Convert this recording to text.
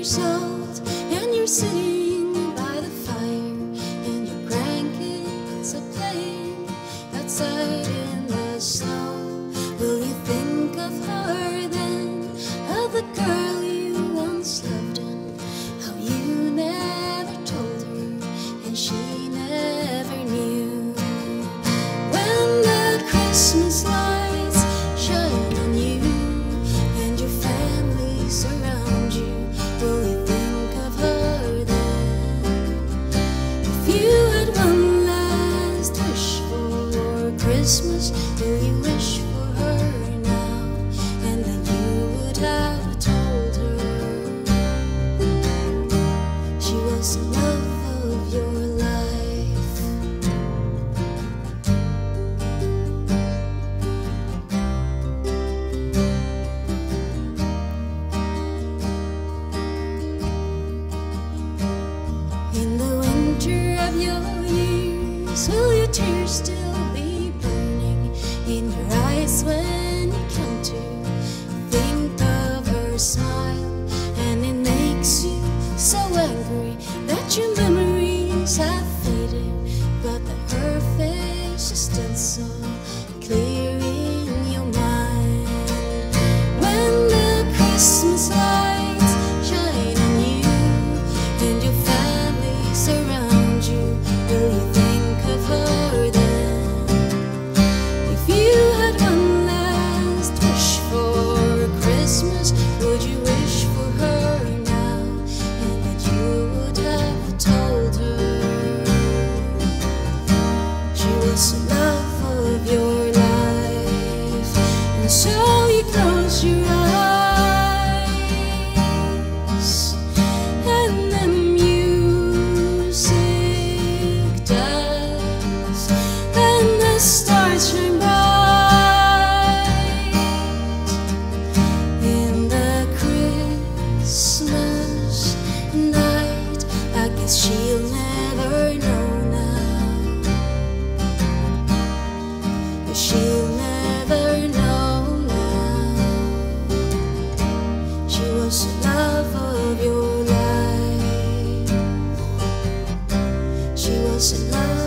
years old and your city. till your tears still should and love.